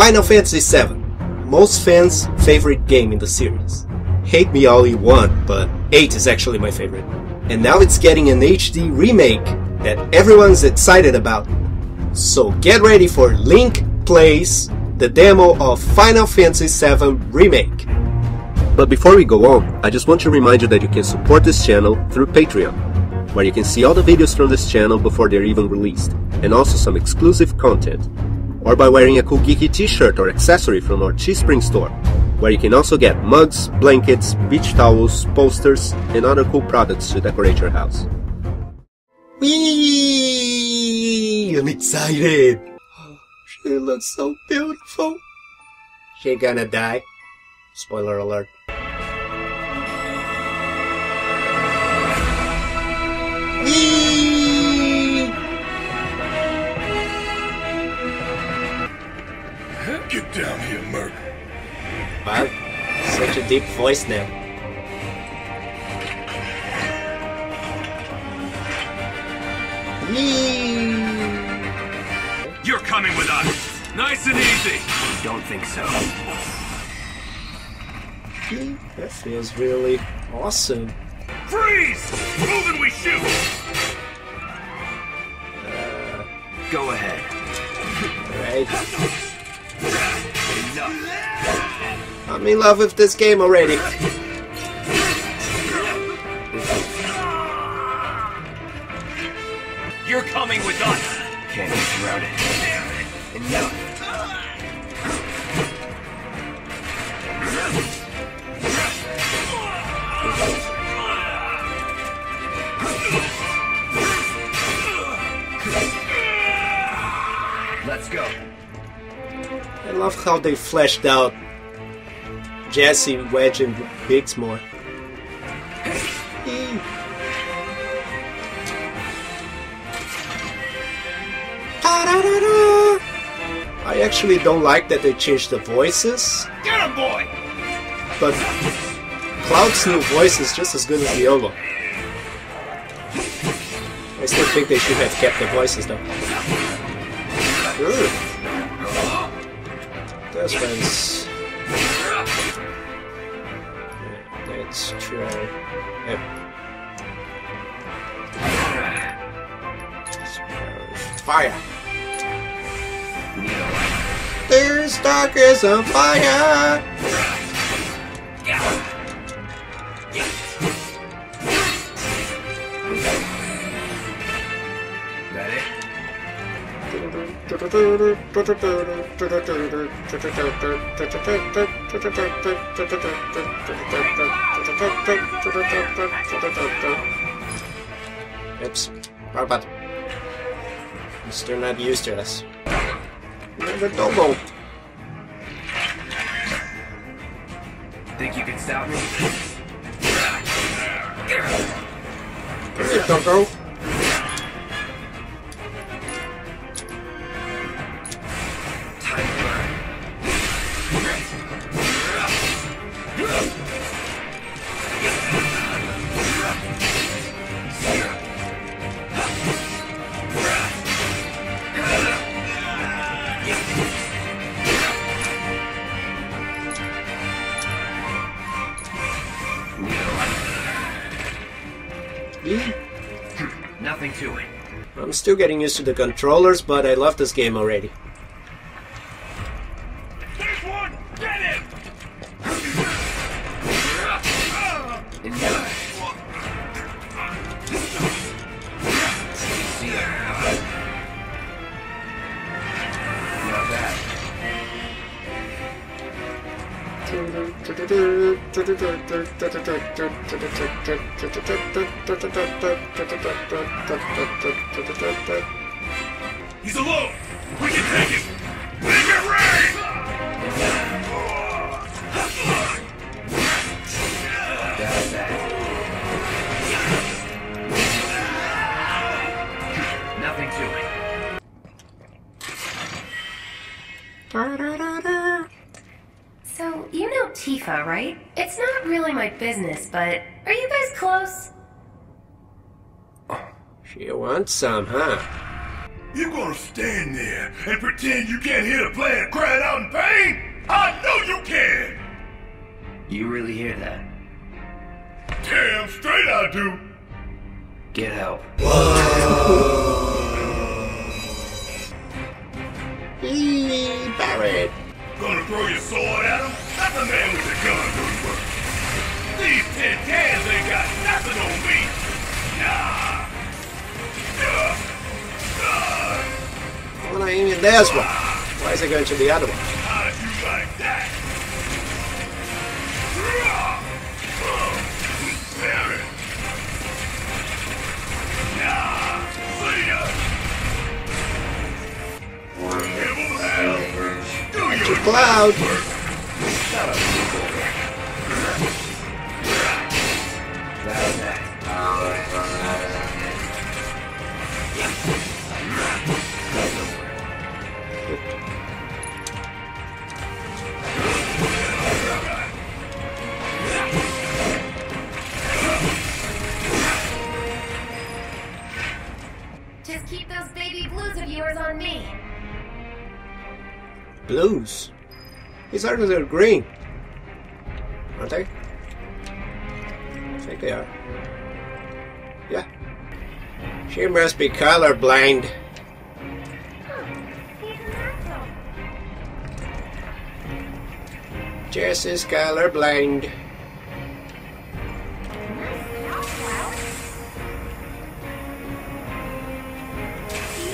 Final Fantasy VII, most fans' favorite game in the series. Hate me all you want, but 8 is actually my favorite. And now it's getting an HD remake that everyone's excited about. So get ready for Link Plays, the demo of Final Fantasy VII Remake. But before we go on, I just want to remind you that you can support this channel through Patreon, where you can see all the videos from this channel before they're even released, and also some exclusive content. Or by wearing a cool geeky t-shirt or accessory from our Teespring store, where you can also get mugs, blankets, beach towels, posters, and other cool products to decorate your house. Whee! I'm excited! She looks so beautiful. She gonna die. Spoiler alert. Get down here, Merc. Wow, such a deep voice now. Whee! You're coming with us. Nice and easy. Don't think so. That feels really awesome. Freeze! Move and we shoot. Uh, Go ahead. Alright. Enough. I'm in love with this game already. You're coming with us. Can't get surrounded. Enough. Let's go. I love how they fleshed out Jesse, Wedge, and Biggs more. I actually don't like that they changed the voices, Get him, boy! but Cloud's new voice is just as good as Viola. I still think they should have kept the voices though. Ugh. This one's. Let's try. Yep. Fire! This dark is on fire! Oops. Wrong button. I'm still not used to this. Double. Think you can stop me? Come here, doggo. Still getting used to the controllers, but I love this game already. He's alone! We can take him! Make it rain! Nothing to it. So, you know Tifa, right? really my business, but are you guys close? She wants some, huh? You gonna stand there and pretend you can't hear the player crying out in pain? I know you can! You really hear that? Damn straight I do! Get help. Barret! Gonna throw your sword at him? That's a man with a gun, these tin cans ain't got nothing on me. Nah. Aim at this one. Why is it going to the other one? How did. Blues. These are they're green. Aren't they? I think they are. Yeah. She must be colorblind. Jess is colorblind.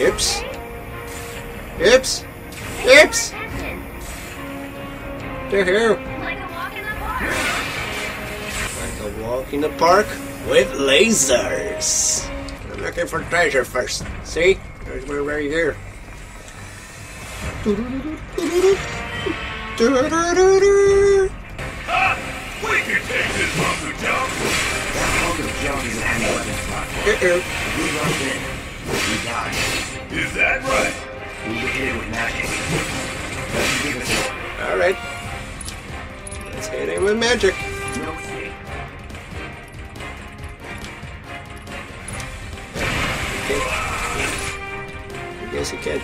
Oops. Oops. Oops. The hell? Like a walk in the park. Like a walk in the park with lasers. I'm looking for treasure first. See? There's one right here. Ah, we can take this bunker jump. That hunk of junk is a heavy weapons platform. Uh-oh. We rush in. We die. Is that right? We get hit with magic. Let's give it to him. Hit him with magic. Okay. I guess he can't.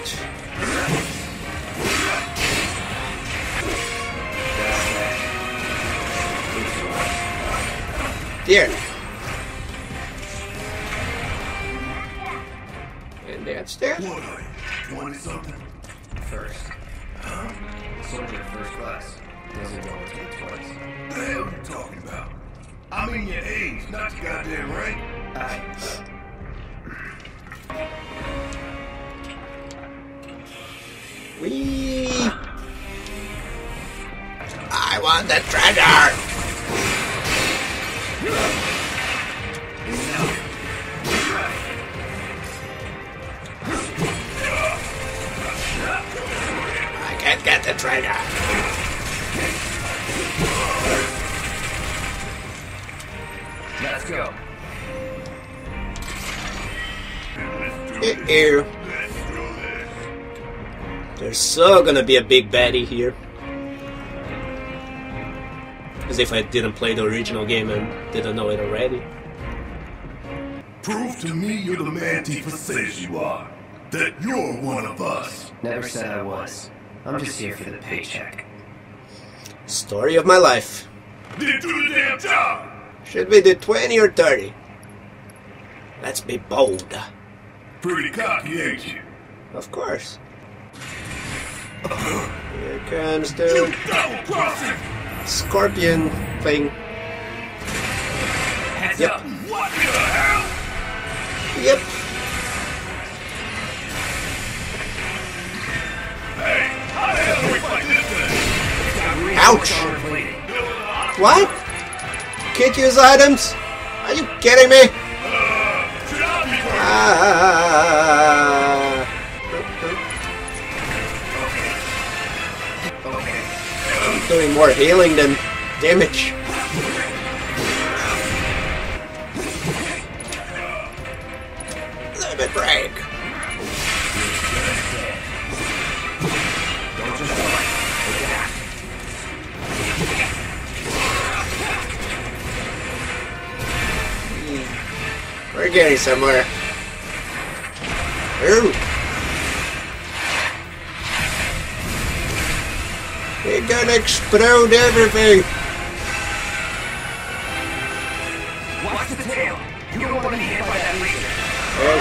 There. And that's that. What you, 20 something? First. Huh? Soldier first class. Doesn't go into the twice. The hell you talking about? I mean your age, not your goddamn rank. I, Whee! I want the treasure! I can't get the treasure. Let's go. Uh-oh. There's so gonna be a big baddie here. As if I didn't play the original game and didn't know it already. Prove to me you're the man Tifa says you are. That you're one of us. Never said I was. I'm just here for the paycheck. Story of my life. Then do the damn job. Should we do 20 or 30? Let's be bold. Pretty cocky, ain't you? Of course. Here comes You the scorpion thing. Heads Yep. up. What the hell? Yep. Hey, how the hell do we fight this thing? Ouch! What? Can't use items? Are you kidding me? Ah. I'm doing more healing than damage. getting somewhere. Ooh. It gonna explode everything. Watch the tail. You don't want to be hit by that laser. Oh,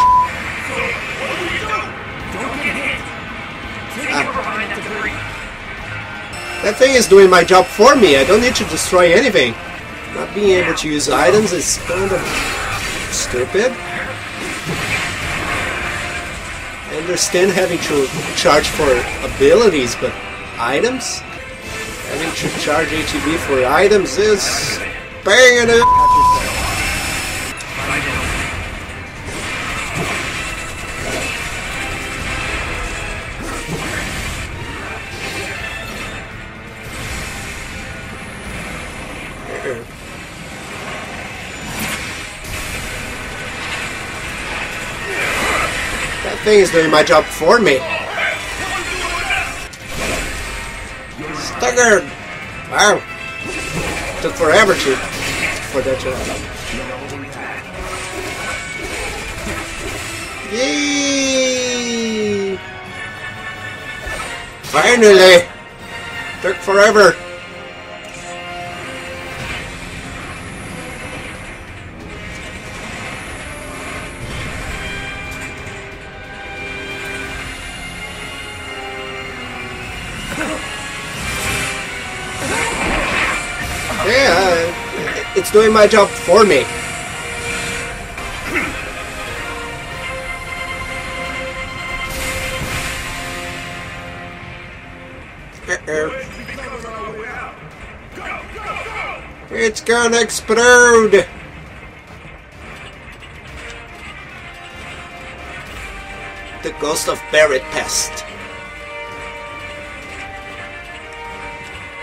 so, what do you do? Don't get hit. Take ah. cover behind that debris. That thing is doing my job for me. I don't need to destroy anything. Not being able to use items is kind of stupid. I understand having to charge for abilities, but items? Having to charge ATB for items is banging it. Thing is doing my job for me. Staggered! Wow. Took forever to for that to. Yay! Finally! Took forever. It's doing my job for me. It's gonna explode! The ghost of Barret Pest.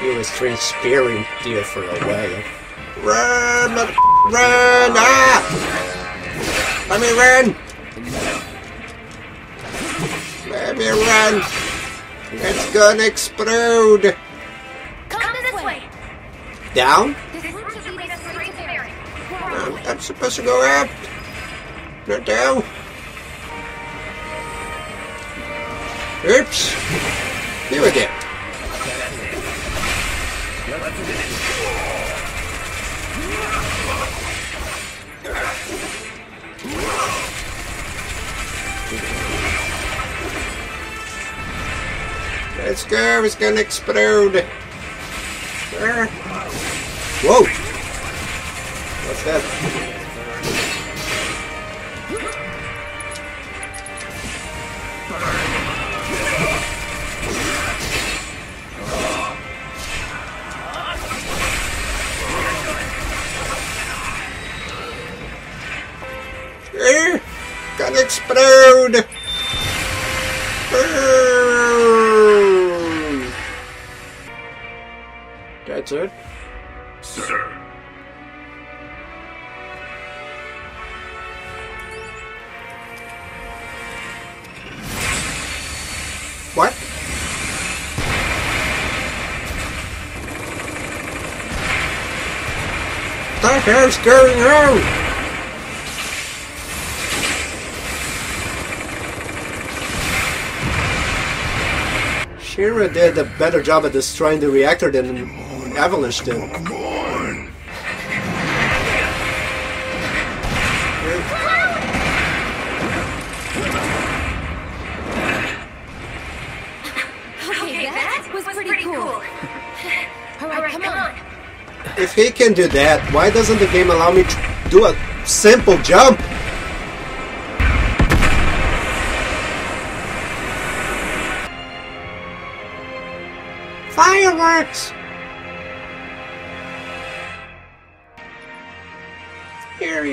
He was transparent there for a while. Run! mother- Run! Ah! Let me run! Let me run! It's gonna explode! Come this way. Down? This route should lead us straight to Barry. I'm, I'm supposed to go up, not down. Oops! Here we Let's go, it's gonna explode. Whoa! What's that? What? The hell's going on? Shinra did a better job at destroying the reactor than Avalanche did. He can do that, why doesn't the game allow me to do a simple jump? Fireworks! Here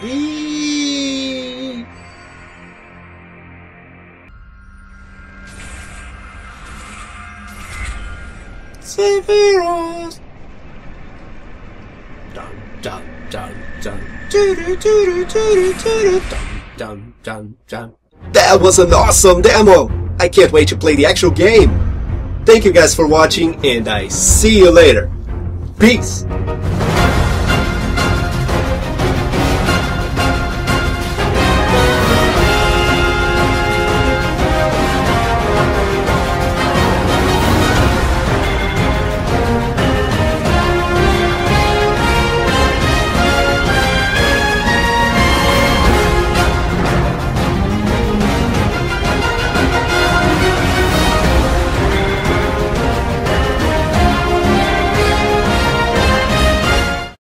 Yee. Sephiroth. Dun dun dun doo-doo, Dun dun dun dun. That was an awesome demo! I can't wait to play the actual game! Thank you guys for watching, and I see you later. Peace!